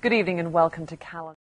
Good evening and welcome to Calendar.